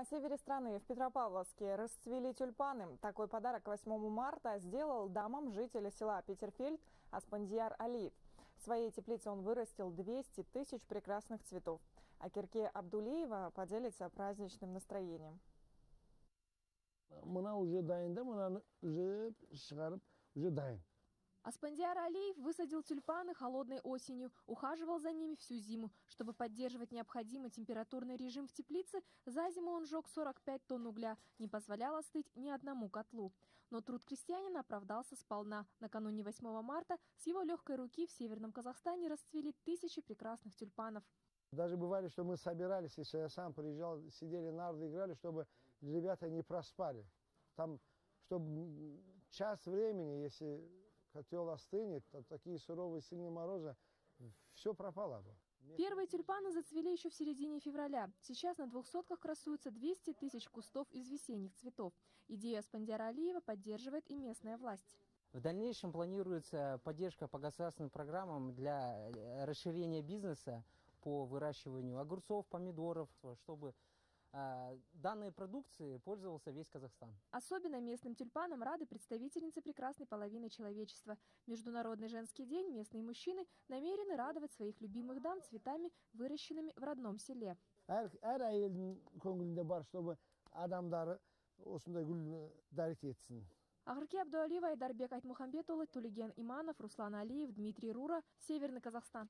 На севере страны, в Петропавловске, расцвели тюльпаны. Такой подарок 8 марта сделал дамам жителя села Петерфельд Аспандияр Алиев. В своей теплице он вырастил 200 тысяч прекрасных цветов. А Кирке Абдулеева поделится праздничным настроением. мына уже дайын да мынаны уже шығарып уже дайын Аспандиар Алиев высадил тюльпаны холодной осенью, ухаживал за ними всю зиму. Чтобы поддерживать необходимый температурный режим в теплице, за зиму он сжег 45 тонн угля, не позволял остыть ни одному котлу. Но труд крестьянина оправдался сполна. Накануне 8 марта с его легкой руки в Северном Казахстане расцвели тысячи прекрасных тюльпанов. даже бывали что мы собирались если я сам приезжал сидели нарды играли чтобы ребята не проспали там чтобы час времени если котел остынет то такие суровые сильные морозы все пропало бы Первые тюльпаны зацвели еще в середине февраля. Сейчас на двух сотках красуются 200 тысяч кустов из весенних цветов. Идею Аспандиара Алиева поддерживает и местная власть. В дальнейшем планируется поддержка по государственным программам для э, расширения бизнеса по выращиванию огурцов, помидоров, чтобы данной продукции пользовался весь Казахстан. Особенно местным тюльпанам рады представительницы прекрасной половины человечества. Международный женский день местные мужчины намерены радовать своих любимых дам цветами, выращенными в родном селе. әр әр әйелдің көңілінде бар чтобы адамдары осындай гүл дәрет етсін Агырке Абдуалиева, Айдарбек Айтмухамбетұлы, Тулеген Иманов, Руслан Алиев, Дмитрий Рура, Северный Казахстан.